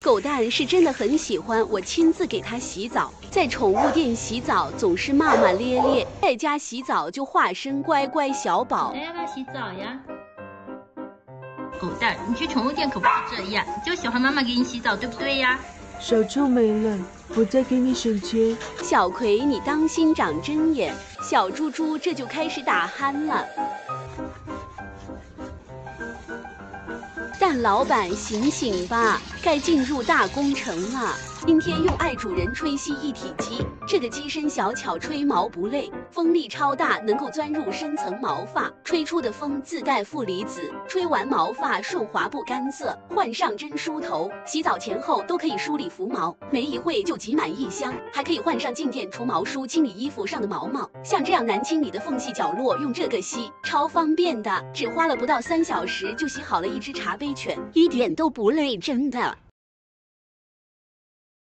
狗蛋是真的很喜欢我亲自给它洗澡，在宠物店洗澡总是骂骂咧咧，在家洗澡就化身乖乖小宝。哎，要不要洗澡呀？狗蛋，你去宠物店可不是这样，你就喜欢妈妈给你洗澡，对不对呀？小猪没了，我再给你省钱。小葵，你当心长针眼。小猪猪这就开始打鼾了。蛋老板，醒醒吧，该进入大工程了。今天用爱主人吹吸一体机，这个机身小巧，吹毛不累，风力超大，能够钻入深层毛发，吹出的风自带负离子，吹完毛发顺滑不干涩。换上针梳头，洗澡前后都可以梳理浮毛，没一会就挤满一箱。还可以换上静电除毛梳，清理衣服上的毛毛。像这样难清理的缝隙角落，用这个吸，超方便的，只花了不到三小时就洗好了一只茶杯犬，一点都不累，真的。